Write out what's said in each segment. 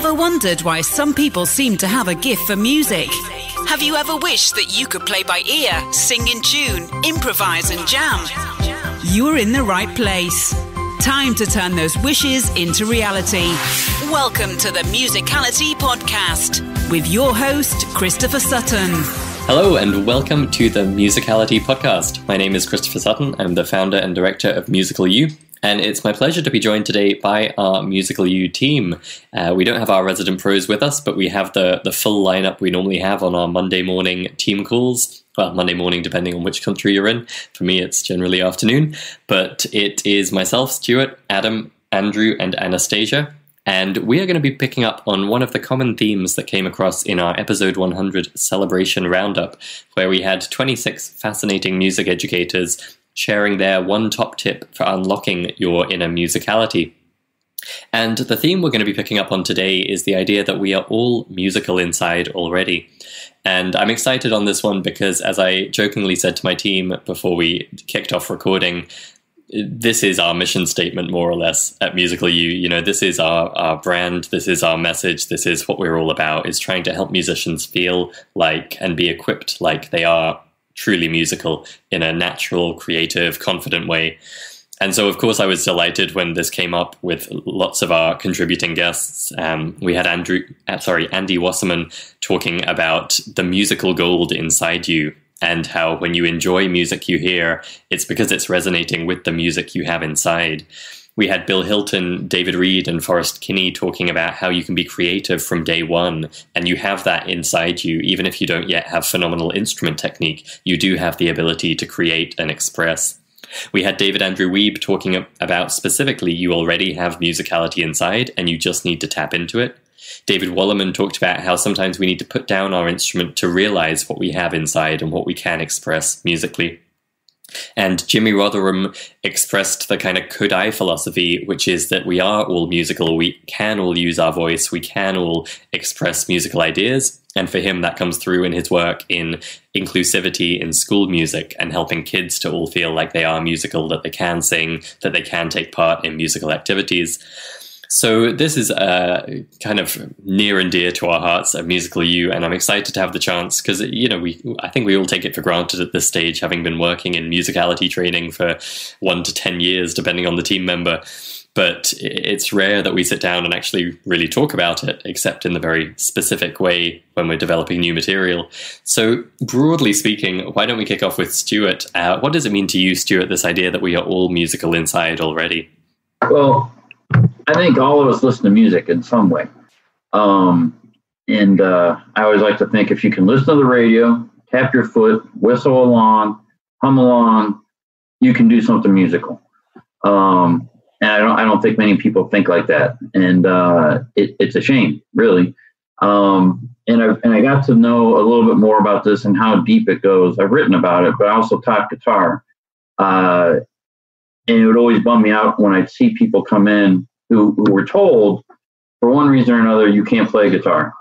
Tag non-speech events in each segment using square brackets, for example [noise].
ever wondered why some people seem to have a gift for music? Have you ever wished that you could play by ear, sing in tune, improvise, and jam? You're in the right place. Time to turn those wishes into reality. Welcome to the Musicality Podcast with your host, Christopher Sutton. Hello, and welcome to the Musicality Podcast. My name is Christopher Sutton. I'm the founder and director of Musical U, and it's my pleasure to be joined today by our Musical U team. Uh, we don't have our resident pros with us, but we have the, the full lineup we normally have on our Monday morning team calls. Well, Monday morning, depending on which country you're in. For me, it's generally afternoon. But it is myself, Stuart, Adam, Andrew, and Anastasia. And we are going to be picking up on one of the common themes that came across in our episode 100 celebration roundup, where we had 26 fascinating music educators sharing their one top tip for unlocking your inner musicality. And the theme we're going to be picking up on today is the idea that we are all musical inside already. And I'm excited on this one because, as I jokingly said to my team before we kicked off recording, this is our mission statement more or less at Musical U you know this is our, our brand this is our message this is what we're all about is trying to help musicians feel like and be equipped like they are truly musical in a natural, creative, confident way. And so, of course, I was delighted when this came up with lots of our contributing guests. Um, we had Andrew, uh, sorry, Andy Wasserman talking about the musical gold inside you and how when you enjoy music you hear, it's because it's resonating with the music you have inside we had Bill Hilton, David Reed, and Forrest Kinney talking about how you can be creative from day one, and you have that inside you. Even if you don't yet have phenomenal instrument technique, you do have the ability to create and express. We had David Andrew Wiebe talking about specifically you already have musicality inside and you just need to tap into it. David Wollerman talked about how sometimes we need to put down our instrument to realize what we have inside and what we can express musically. And Jimmy Rotheram expressed the kind of Kodály philosophy, which is that we are all musical, we can all use our voice, we can all express musical ideas. And for him, that comes through in his work in inclusivity in school music and helping kids to all feel like they are musical, that they can sing, that they can take part in musical activities. So this is uh, kind of near and dear to our hearts at Musical U, and I'm excited to have the chance because you know we I think we all take it for granted at this stage, having been working in musicality training for one to ten years, depending on the team member. But it's rare that we sit down and actually really talk about it, except in the very specific way when we're developing new material. So, broadly speaking, why don't we kick off with Stuart? Uh, what does it mean to you, Stuart, this idea that we are all musical inside already? Well, I think all of us listen to music in some way. Um, and uh, I always like to think if you can listen to the radio, tap your foot, whistle along, hum along, you can do something musical. Um, and I don't, I don't think many people think like that. And uh, it, it's a shame, really. Um, and, I, and I got to know a little bit more about this and how deep it goes. I've written about it, but I also taught guitar. Uh, and it would always bum me out when I'd see people come in who, who were told for one reason or another you can't play guitar.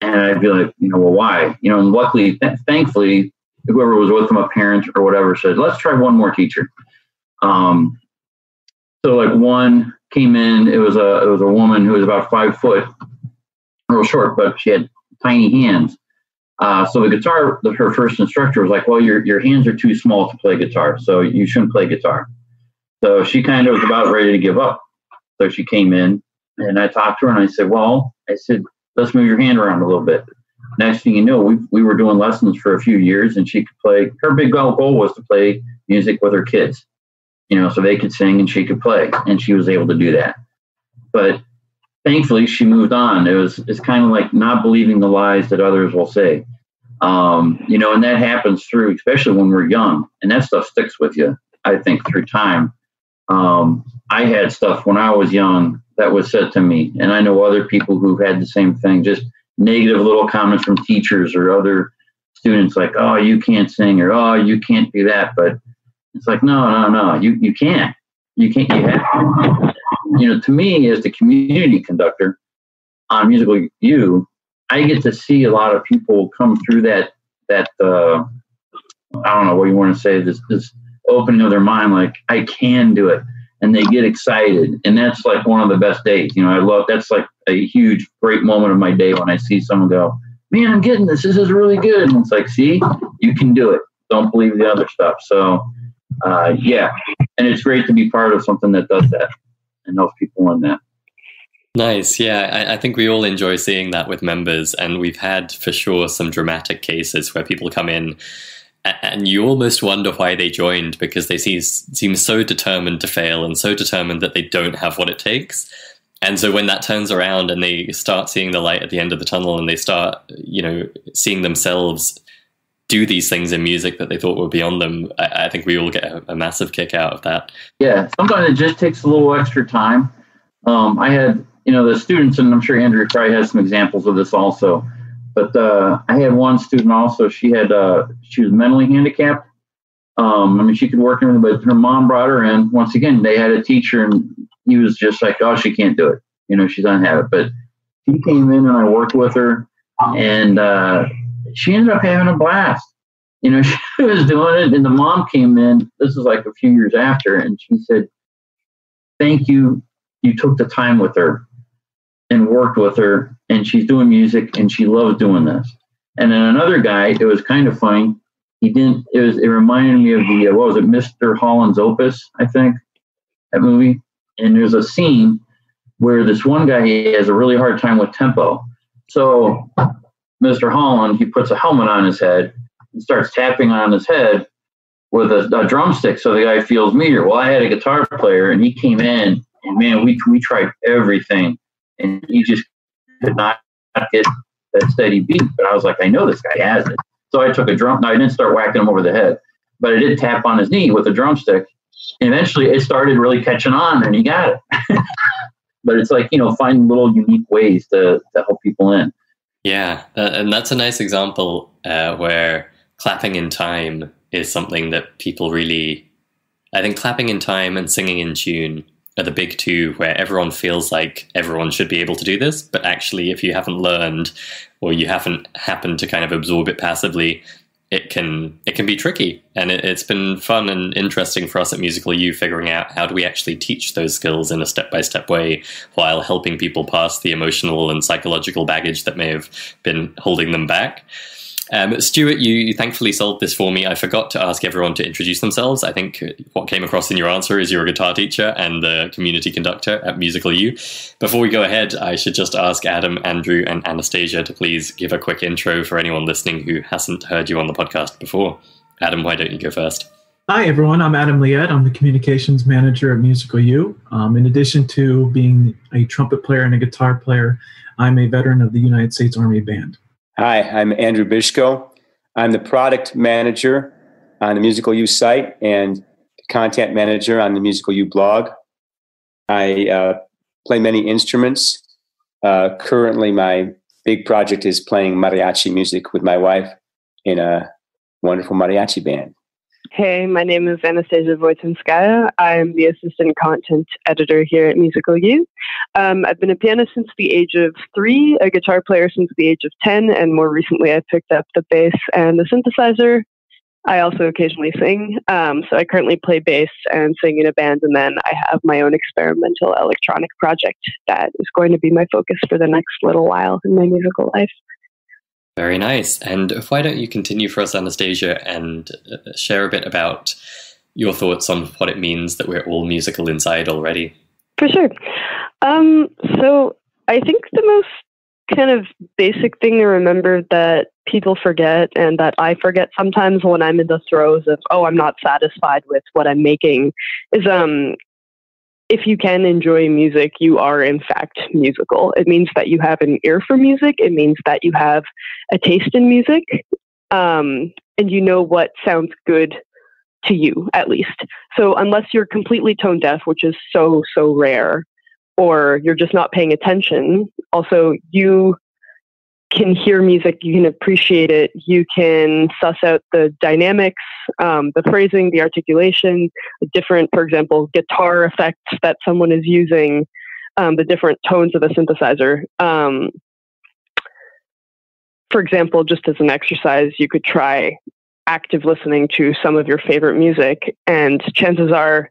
And i'd be like you know well why? You know and luckily th- thankfully whoever was with them a parent or whatever said let's try one more teacher. Um, so like one came in it was a it was a woman who was about five foot real short but she had tiny hands. Uh, so the guitar her first instructor was like well your, your hands are too small to play guitar so you shouldn't play guitar so she kind of was about ready to give up so she came in and I talked to her and I said, Well, I said, let's move your hand around a little bit. Next thing you know, we, we were doing lessons for a few years and she could play. Her big goal was to play music with her kids, you know, so they could sing and she could play. And she was able to do that. But thankfully, she moved on. It was, it's kind of like not believing the lies that others will say. Um, you know, and that happens through, especially when we're young, and that stuff sticks with you, I think, through time. Um, I had stuff when I was young that was said to me, and I know other people who've had the same thing, just negative little comments from teachers or other students like, oh, you can't sing or oh, you can't do that. But it's like, no, no, no, you, you can't. You can't. You have, you know, to me, as the community conductor on Musical U, I get to see a lot of people come through that, that, uh, I don't know what you want to say, this, this opening of their mind, like, I can do it and they get excited. And that's like one of the best days. You know, I love that's like a huge, great moment of my day when I see someone go, Man, I'm getting this. This is really good. And it's like, see, you can do it. Don't believe the other stuff. So, uh, yeah. And it's great to be part of something that does that and helps people in that. Nice. Yeah, I, I, think we all enjoy seeing that with members. And we've had for sure some dramatic cases where people come in and you almost wonder why they joined because they see, seem so determined to fail and so determined that they don't have what it takes. And so when that turns around and they start seeing the light at the end of the tunnel and they start, you know, seeing themselves do these things in music that they thought were beyond them, I, I think we all get a, a, massive kick out of that. Yeah, sometimes it just takes a little extra time. Um, I had, you know, the students, and I'm sure Andrew probably has some examples of this also. But uh, I had one student also. She had uh, she was mentally handicapped. Um, I mean, she could work in, but her mom brought her in. Once again, they had a teacher, and he was just like, "Oh, she can't do it. You know, she's not have it." But she came in, and I worked with her, and uh, she ended up having a blast. You know, [laughs] she was doing it, and the mom came in. This is like a few years after, and she said, "Thank you. You took the time with her and worked with her, and she's doing music, and she loves doing this." And then another guy, it was kind of funny. He didn't. It was. It reminded me of the uh, what was it, Mr. Holland's Opus, I think, that movie. And there's a scene where this one guy he has a really hard time with tempo. So Mr. Holland, he puts a helmet on his head and starts tapping on his head with a, a, drumstick so the guy feels meter. Well, I had a guitar player and he came in and man, we, we tried everything and he just could not get that steady beat. But I was like, I know this guy has it. So I took a drum. No, I didn't start whacking him over the head, but I did tap on his knee with a drumstick. And eventually it started really catching on and he got it. [laughs] but it's like, you know, finding little unique ways to, to help people in. Yeah, and that's a nice example uh, where clapping in time is something that people really. I think clapping in time and singing in tune are the big two where everyone feels like everyone should be able to do this, but actually, if you haven't learned or you haven't happened to kind of absorb it passively, it can it can be tricky. And it, has been fun and interesting for us at musical u figuring out how do we actually teach those skills in a step-by-step way while helping people pass the emotional and psychological baggage that may have been holding them back um, Stuart, you thankfully solved this for me. I forgot to ask everyone to introduce themselves. I think what came across in your answer is you're a guitar teacher and the community conductor at Musical U. Before we go ahead, I should just ask Adam, Andrew, and Anastasia to please give a quick intro for anyone listening who hasn't heard you on the podcast before. Adam, why don't you go first? Hi, everyone. I'm Adam Liette. I'm the communications manager at Musical U. Um, in addition to being a trumpet player and a guitar player, I'm a veteran of the United States Army Band. Hi, I'm Andrew Bishko. I'm the product manager on the Musical U site and content manager on the Musical U blog. I uh, play many instruments. Uh, currently, my big project is playing mariachi music with my wife in a wonderful mariachi band. Hey, my name is Anastasia Wojcinskaya. I'm the assistant content editor here at Musical U. Um, I've been a pianist since the age of three, a guitar player since the age of 10, and more recently I picked up the bass and the synthesizer. I also occasionally sing. Um, so I currently play bass and sing in a band, and then I have my own experimental electronic project that is going to be my focus for the next little while in my musical life. Very nice. And why don't you continue for us, Anastasia, and uh, share a bit about your thoughts on what it means that we're all musical inside already? For sure. Um, so I think the most kind of basic thing to remember that people forget and that I forget sometimes when I'm in the throes of, oh, I'm not satisfied with what I'm making is um, if you can enjoy music, you are in fact musical. It means that you have an ear for music. It means that you have a taste in music, um, and you know what sounds good to you, at least. So unless you're completely tone deaf, which is so so rare, or you're just not paying attention, also you can hear music, you can appreciate it, you can suss out the dynamics, um, the phrasing, the articulation, the different, for example, guitar effects that someone is using, um, the different tones of a synthesizer. Um, for example, just as an exercise, you could try active listening to some of your favorite music, and chances are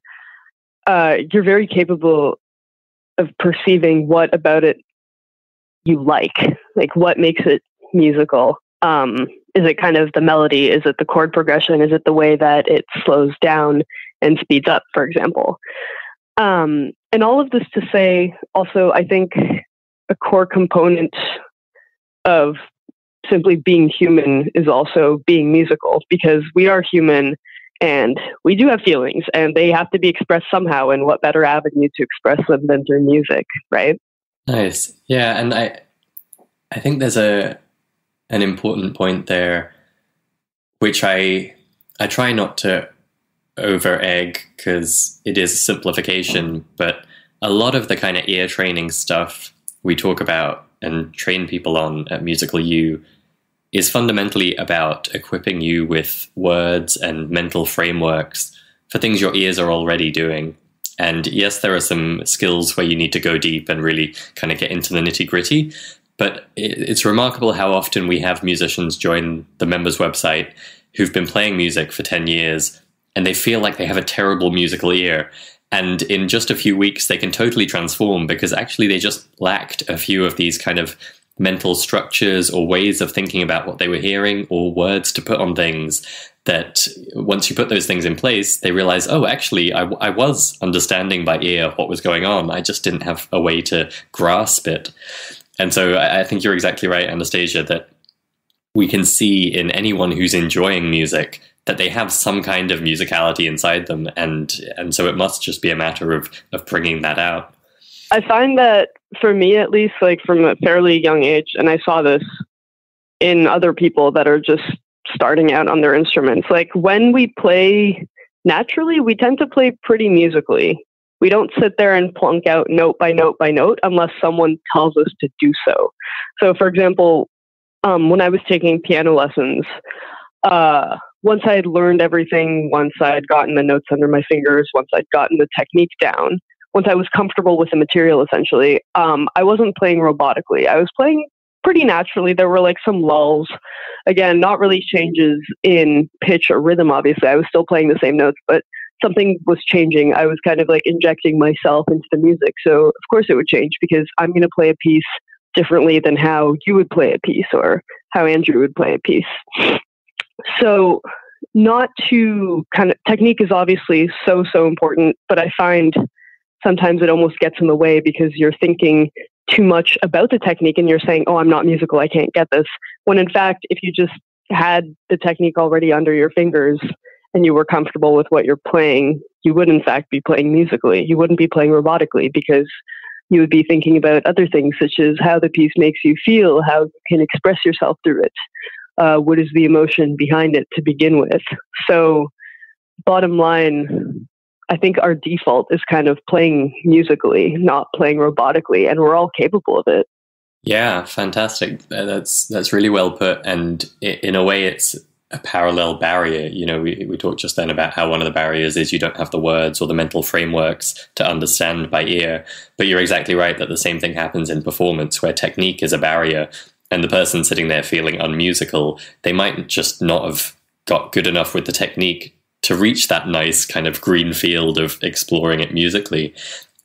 uh, you're very capable of perceiving what about it you like, like what makes it musical. Um, is it kind of the melody? Is it the chord progression? Is it the way that it slows down and speeds up, for example? Um, and all of this to say, also, I think a core component of simply being human is also being musical because we are human and we do have feelings and they have to be expressed somehow and what better avenue to express them than through music right nice yeah and i i think there's a an important point there which i i try not to over egg because it is simplification but a lot of the kind of ear training stuff we talk about and train people on at musical u is fundamentally about equipping you with words and mental frameworks for things your ears are already doing. And yes, there are some skills where you need to go deep and really kind of get into the nitty gritty. But it's remarkable how often we have musicians join the members' website who've been playing music for 10 years and they feel like they have a terrible musical ear. And in just a few weeks, they can totally transform because actually they just lacked a few of these kind of mental structures or ways of thinking about what they were hearing or words to put on things that once you put those things in place, they realize, oh, actually, I, I, was understanding by ear what was going on. I just didn't have a way to grasp it. And so I, I think you're exactly right, Anastasia, that we can see in anyone who's enjoying music that they have some kind of musicality inside them. And, and so it must just be a matter of, of bringing that out. I find that for me, at least, like from a fairly young age, and I saw this in other people that are just starting out on their instruments. Like when we play naturally, we tend to play pretty musically. We don't sit there and plunk out note by note by note unless someone tells us to do so. So, for example, um, when I was taking piano lessons, uh, once I had learned everything, once I had gotten the notes under my fingers, once I'd gotten the technique down, once I was comfortable with the material, essentially, um, I wasn't playing robotically. I was playing pretty naturally. There were like some lulls. Again, not really changes in pitch or rhythm, obviously. I was still playing the same notes, but something was changing. I was kind of like injecting myself into the music. So, of course, it would change because I'm going to play a piece differently than how you would play a piece or how Andrew would play a piece. So, not to kind of technique is obviously so, so important, but I find sometimes it almost gets in the way because you're thinking too much about the technique and you're saying, oh, I'm not musical, I can't get this. When in fact, if you just had the technique already under your fingers and you were comfortable with what you're playing, you would in fact be playing musically. You wouldn't be playing robotically because you would be thinking about other things such as how the piece makes you feel, how you can express yourself through it, uh, what is the emotion behind it to begin with. So, bottom line, I think our default is kind of playing musically, not playing robotically, and we're all capable of it. Yeah, fantastic. Uh, that's that's really well put, and in a way, it's a parallel barrier. You know, we we talked just then about how one of the barriers is you don't have the words or the mental frameworks to understand by ear. But you're exactly right that the same thing happens in performance, where technique is a barrier, and the person sitting there feeling unmusical, they might just not have got good enough with the technique to reach that nice kind of green field of exploring it musically.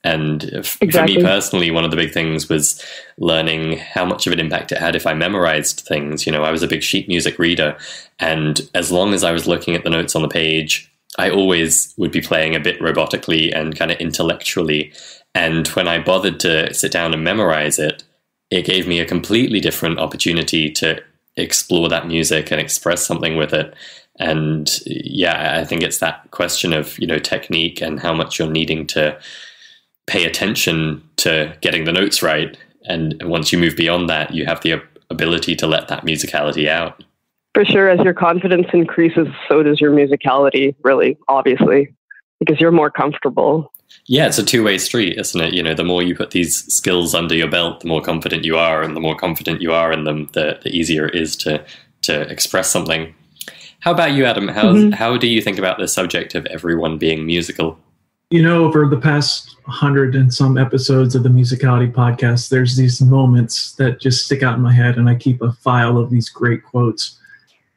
And exactly. for me personally, one of the big things was learning how much of an impact it had if I memorized things. You know, I was a big sheet music reader, and as long as I was looking at the notes on the page, I always would be playing a bit robotically and kind of intellectually. And when I bothered to sit down and memorize it, it gave me a completely different opportunity to explore that music and express something with it. And yeah, I think it's that question of, you know, technique and how much you're needing to pay attention to getting the notes right. And once you move beyond that, you have the ability to let that musicality out. For sure, as your confidence increases, so does your musicality, really, obviously, because you're more comfortable. Yeah, it's a two way street, isn't it? You know, the more you put these skills under your belt, the more confident you are, and the more confident you are in them, the, the easier it is to to express something. How about you, Adam? How mm-hmm. how do you think about the subject of everyone being musical? You know, over the past hundred and some episodes of the Musicality podcast, there's these moments that just stick out in my head, and I keep a file of these great quotes.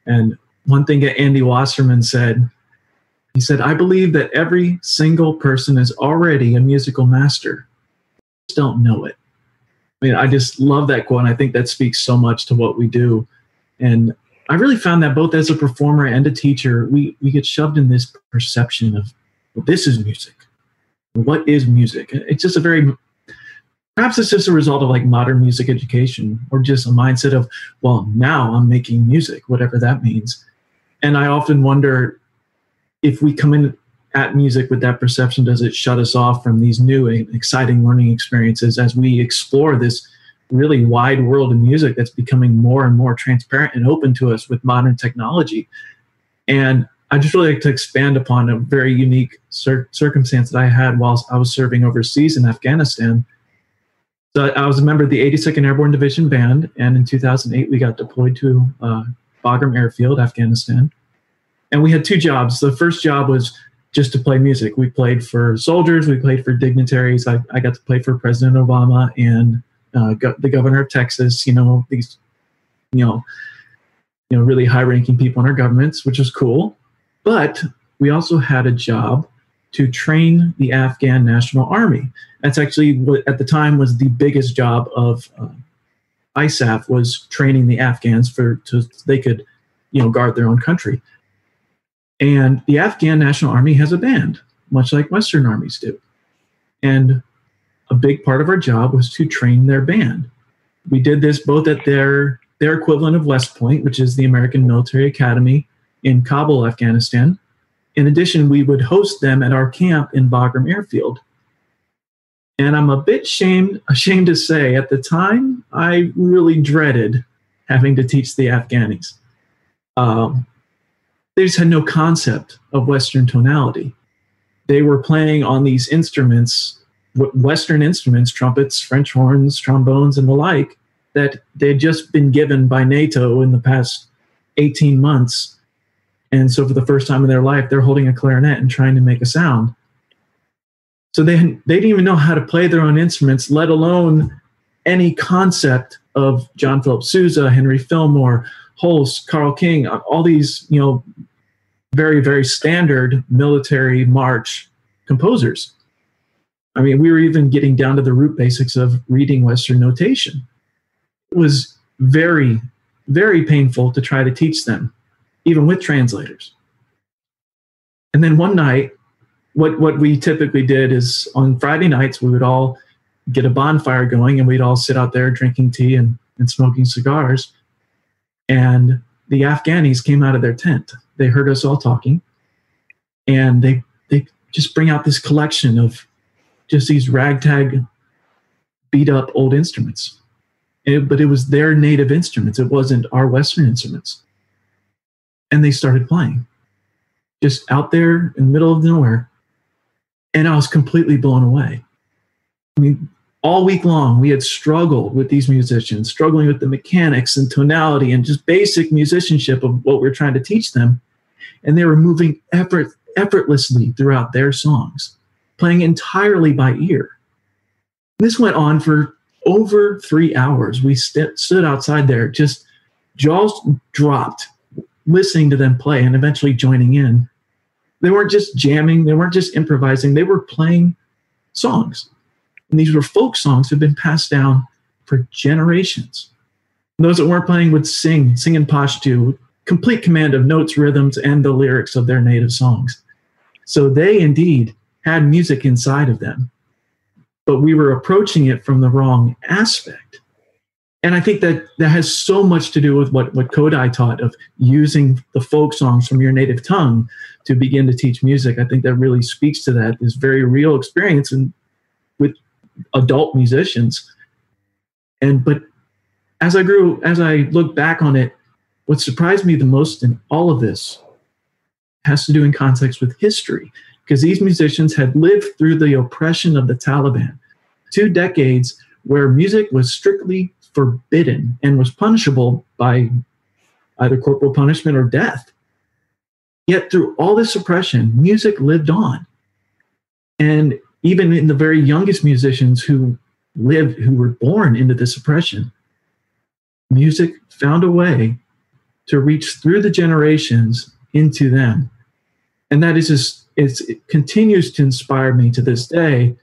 And one thing that Andy Wasserman said He said, I believe that every single person is already a musical master. Just don't know it. I mean, I just love that quote. And I think that speaks so much to what we do. And I really found that both as a performer and a teacher, we, we get shoved in this perception of well, this is music. What is music? It's just a very perhaps it's just a result of like modern music education or just a mindset of well now i'm making music whatever that means and i often wonder if we come in at music with that perception does it shut us off from these new exciting learning experiences as we explore this really wide world of music that's becoming more and more transparent and open to us with modern technology and i just really like to expand upon a very unique cir- circumstance that i had whilst i was serving overseas in afghanistan so I was a member of the 82nd Airborne Division Band, and in 2008 we got deployed to uh, Bagram Airfield, Afghanistan. And we had two jobs. The first job was just to play music. We played for soldiers, we played for dignitaries. I, I got to play for President Obama and uh, go, the governor of Texas. You know these, you know, you know really high-ranking people in our governments, which was cool. But we also had a job to train the Afghan National Army. That's actually what at the time was the biggest job of uh, ISAF was training the Afghans for to they could, you know, guard their own country. And the Afghan National Army has a band, much like Western armies do. And a big part of our job was to train their band. We did this both at their their equivalent of West Point, which is the American Military Academy in Kabul, Afghanistan, in addition, we would host them at our camp in Bagram Airfield. And I'm a bit shamed, [laughs] ashamed to say, at the time, I really dreaded having to teach the Afghanis. Um, they just had no concept of Western tonality. They were playing on these instruments, Western instruments, trumpets, French horns, trombones, and the like, that they'd just been given by NATO in the past 18 months and so for the first time in their life, they're holding a clarinet and trying to make a sound. So they, they didn't even know how to play their own instruments, let alone any concept of John Philip Sousa, Henry Fillmore, Holst, Carl King, uh, all these, you know, very, very standard military march composers. I mean, we were even getting down to the root basics of reading Western notation. It was very, very painful to try to teach them even with translators. And then one night, what, what we typically did is on Friday nights, we would all get a bonfire going and we'd all sit out there drinking tea and, and smoking cigars. And the Afghanis came out of their tent. They heard us all talking and they, they just bring out this collection of just these ragtag, beat up old instruments. It, but it was their native instruments. It wasn't our Western instruments and they started playing just out there in the middle of nowhere. And I was completely blown away. I mean, all week long, we had struggled with these musicians, struggling with the mechanics and tonality and just basic musicianship of what we are trying to teach them. And they were moving effort, effortlessly throughout their songs, playing entirely by ear. This went on for over three hours. We st- stood outside there, just jaws dropped, listening to them play and eventually joining in. They weren't just jamming, they weren't just improvising, they were playing songs. And these were folk songs that have been passed down for generations. And those that weren't playing would sing, sing in Pashto, complete command of notes, rhythms, and the lyrics of their native songs. So they indeed had music inside of them, but we were approaching it from the wrong aspect and I think that that has so much to do with what, what Kodály taught of using the folk songs from your native tongue to begin to teach music. I think that really speaks to that, this very real experience and with adult musicians. And but as I grew, as I look back on it, what surprised me the most in all of this has to do in context with history, because these musicians had lived through the oppression of the Taliban, two decades where music was strictly forbidden and was punishable by either corporal punishment or death. Yet through all this oppression, music lived on. And even in the very youngest musicians who lived, who were born into this oppression, music found a way to reach through the generations into them. and that is just it continues to inspire me to this day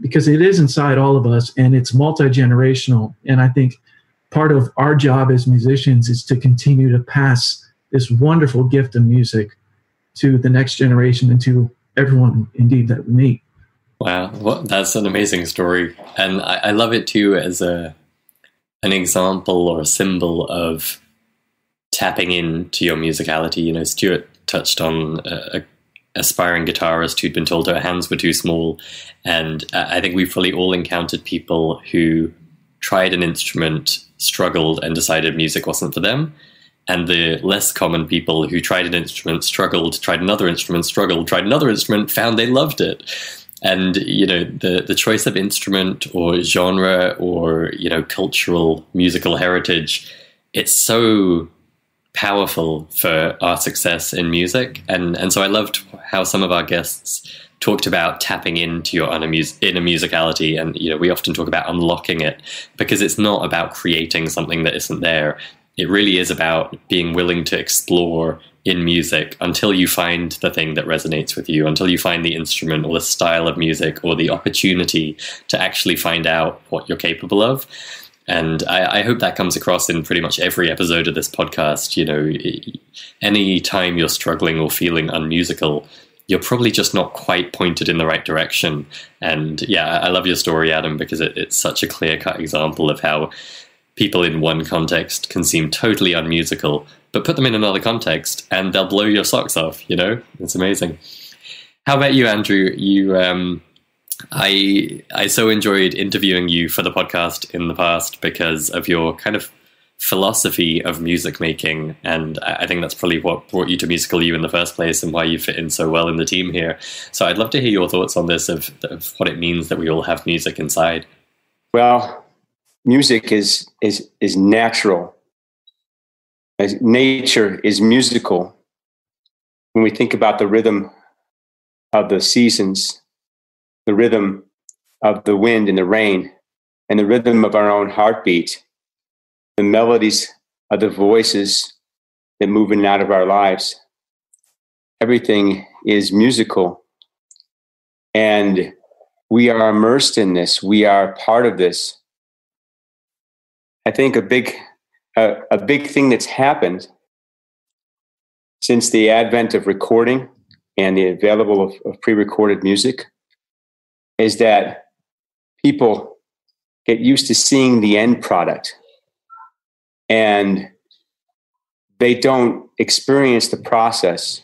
because it is inside all of us and it's multi-generational. And i think part of our job as musicians is to continue to pass this wonderful gift of music to the next generation and to everyone indeed that we meet. Wow. Well, that's an amazing story. And I, I love it too as a an example or a symbol of tapping into your musicality. You know stuart touched on a, aspiring guitarist who'd been told her hands were too small. And uh, I think we've probably all encountered people who tried an instrument, struggled, and decided music wasn't for them. And the less common people who tried an instrument, struggled, tried another instrument, struggled, tried another instrument, found they loved it. And you know the the choice of instrument or genre or you know cultural musical heritage, it's so powerful for our success in music. And and so I loved how some of our guests talked about tapping into your inner, mus- inner musicality. And you know we often talk about unlocking it because it's not about creating something that isn't there. It really is about being willing to explore in music until you find the thing that resonates with you until you find the instrument or the style of music or the opportunity to actually find out what you're capable of and I, I, hope that comes across in pretty much every episode of this podcast. You know, any time you're struggling or feeling unmusical, you're probably just not quite pointed in the right direction. And yeah, I love your story, Adam, because it, it's such a clear cut example of how people in one context can seem totally unmusical, but put them in another context and they'll blow your socks off. You know, it's amazing. How about you, Andrew? You um, I I so enjoyed interviewing you for the podcast in the past because of your kind of philosophy of music making, and I think that's probably what brought you to Musical U in the first place, and why you fit in so well in the team here. So I'd love to hear your thoughts on this of, of what it means that we all have music inside. Well, music is is is natural. Nature is musical. When we think about the rhythm of the seasons, the rhythm of the wind and the rain and the rhythm of our own heartbeat, the melodies of the voices that move in and out of our lives. Everything is musical. And we are immersed in this. We are part of this. I think a big, a, a big thing that's happened since the advent of recording and the available of, of pre-recorded music is that people get used to seeing the end product and they don't experience the process.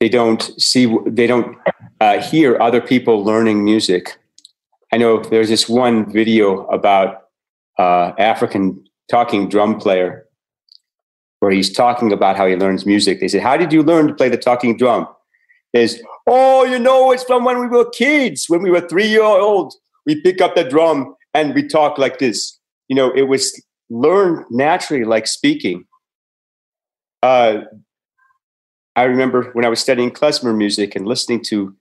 They don't see they don't uh, hear other people learning music. I know there's this one video about uh, african talking drum player where he's talking about how he learns music. They said how did you learn to play the talking drum is oh you know it's from when we were kids. When we were three year old we pick up the drum and we talk like this. You know it was learned naturally like speaking. Uh, i remember when i was studying klezmer music and listening to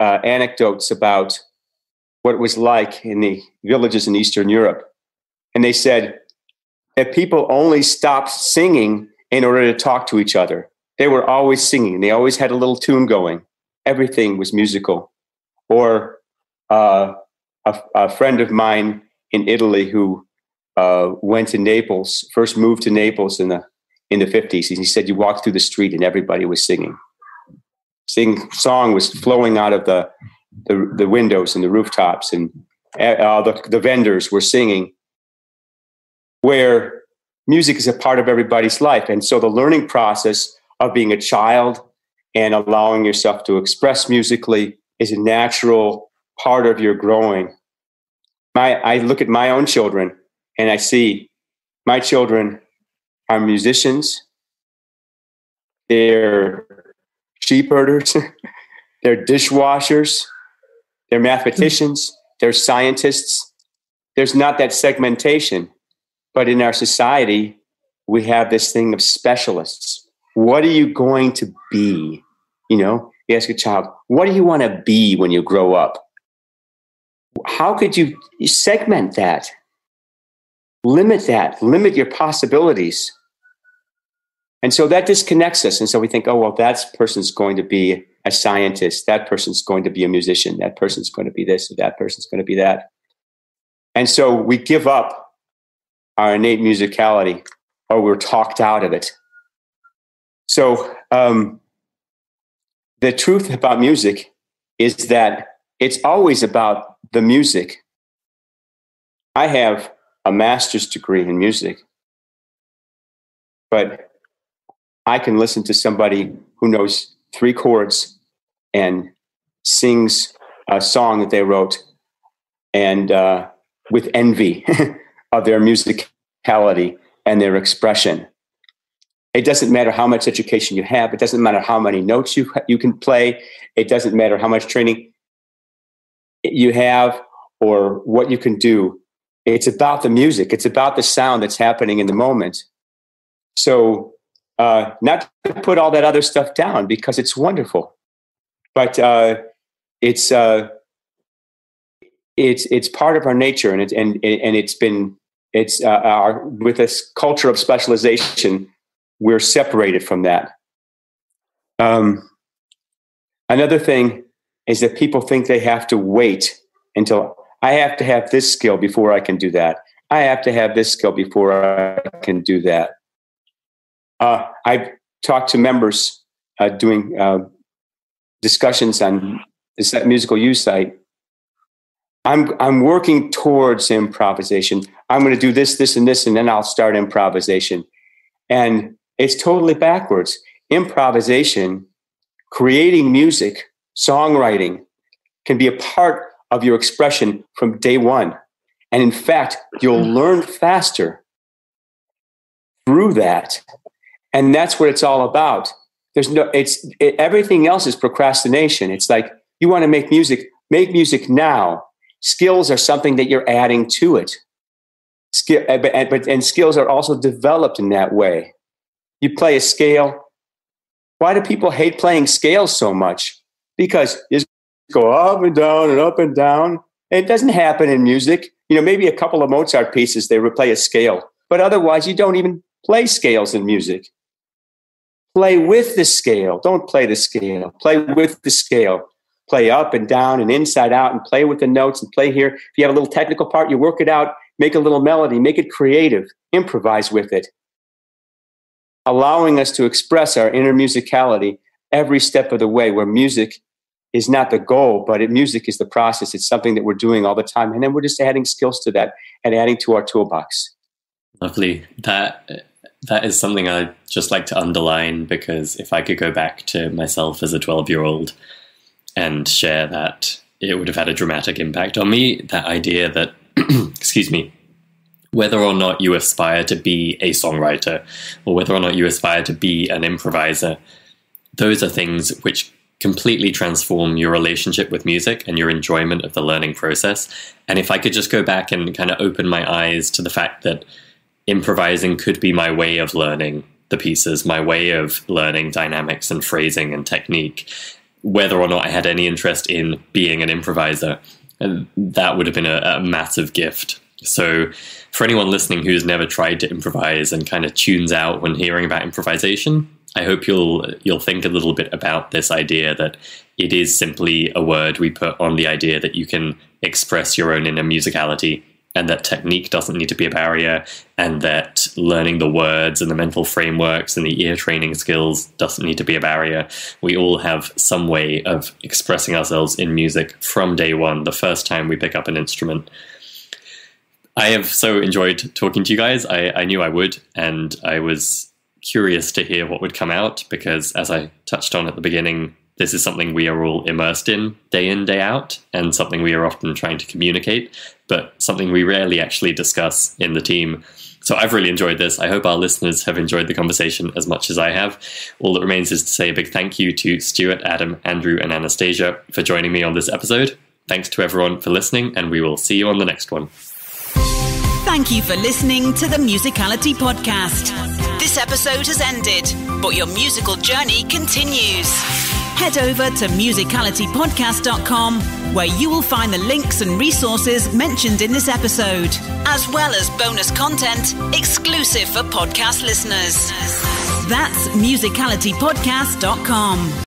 uh, anecdotes about what it was like in the villages in eastern europe. And they said that people only stopped singing in order to talk to each other they were always singing. They always had a little tune going. Everything was musical. Or uh, a, a, friend of mine in Italy who uh, went to Naples, first moved to Naples in the in the fifties, and he said you walked through the street and everybody was singing. Sing song was flowing out of the the, the windows and the rooftops, and uh, the, the vendors were singing. Where music is a part of everybody's life, and so the learning process of being a child and allowing yourself to express musically is a natural part of your growing. My, I look at my own children and I see my children are musicians, they're sheep herders, [laughs] they're dishwashers, they're mathematicians, they're scientists. There's not that segmentation. But in our society, we have this thing of specialists what are you going to be? You know, you ask a child, what do you want to be when you grow up? How could you segment that? Limit that, limit your possibilities. And so that disconnects us. And so we think, oh, well, that person's going to be a scientist. That person's going to be a musician. That person's going to be this, or that person's going to be that. And so we give up our innate musicality or we're talked out of it. So um, the truth about music is that it's always about the music. I have a master's degree in music, but I can listen to somebody who knows three chords and sings a song that they wrote and uh, with envy [laughs] of their musicality and their expression. It doesn't matter how much education you have. It doesn't matter how many notes you, you can play. It doesn't matter how much training you have or what you can do. It's about the music. It's about the sound that's happening in the moment. So, uh, not to put all that other stuff down because it's wonderful, but uh, it's uh, it's it's part of our nature, and it, and and it's been it's uh, our with this culture of specialization we're separated from that. Um, another thing is that people think they have to wait until I have to have this skill before I can do that. I have to have this skill before I can do that. Uh, I've talked to members uh, doing uh, discussions on this Musical U's site. I'm I'm working towards improvisation. I'm going to do this, this, and this, and then I'll start improvisation. And it's totally backwards. Improvisation, creating music, songwriting can be a part of your expression from day one. And in fact, you'll learn faster through that. And that's what it's all about. There's no, it's it, everything else is procrastination. It's like you want to make music, make music now. Skills are something that you're adding to it. Skill, eh, but, eh, but and skills are also developed in that way you play a scale. Why do people hate playing scales so much? Because you go up and down and up and down. It doesn't happen in music. You know, maybe a couple of Mozart pieces they would play a scale, but otherwise you don't even play scales in music. Play with the scale. Don't play the scale. Play with the scale. Play up and down and inside out and play with the notes and play here. If you have a little technical part, you work it out, make a little melody, make it creative, improvise with it allowing us to express our inner musicality every step of the way, where music is not the goal, but it, music is the process. It's something that we're doing all the time. And then we're just adding skills to that and adding to our toolbox. Lovely. That that is something I just like to underline because if I could go back to myself as a 12 year old and share that, it would have had a dramatic impact on me. That idea that, [clears throat] excuse me, whether or not you aspire to be a songwriter or whether or not you aspire to be an improviser, those are things which completely transform your relationship with music and your enjoyment of the learning process. And if I could just go back and kind of open my eyes to the fact that improvising could be my way of learning the pieces, my way of learning dynamics and phrasing and technique, whether or not I had any interest in being an improviser, that would have been a, a massive gift. So for anyone listening who's never tried to improvise and kind of tunes out when hearing about improvisation, I hope you'll you'll think a little bit about this idea that it is simply a word we put on the idea that you can express your own inner musicality and that technique doesn't need to be a barrier and that learning the words and the mental frameworks and the ear training skills doesn't need to be a barrier. We all have some way of expressing ourselves in music from day one, the first time we pick up an instrument. I have so enjoyed talking to you guys. I, I knew I would, and I was curious to hear what would come out because, as I touched on at the beginning, this is something we are all immersed in day in, day out, and something we are often trying to communicate, but something we rarely actually discuss in the team. So I've really enjoyed this. I hope our listeners have enjoyed the conversation as much as I have. All that remains is to say a big thank you to Stuart, Adam, Andrew, and Anastasia for joining me on this episode. Thanks to everyone for listening, and we will see you on the next one. Thank you for listening to the Musicality Podcast. This episode has ended, but your musical journey continues. Head over to musicalitypodcast.com where you will find the links and resources mentioned in this episode, as well as bonus content exclusive for podcast listeners. That's musicalitypodcast.com.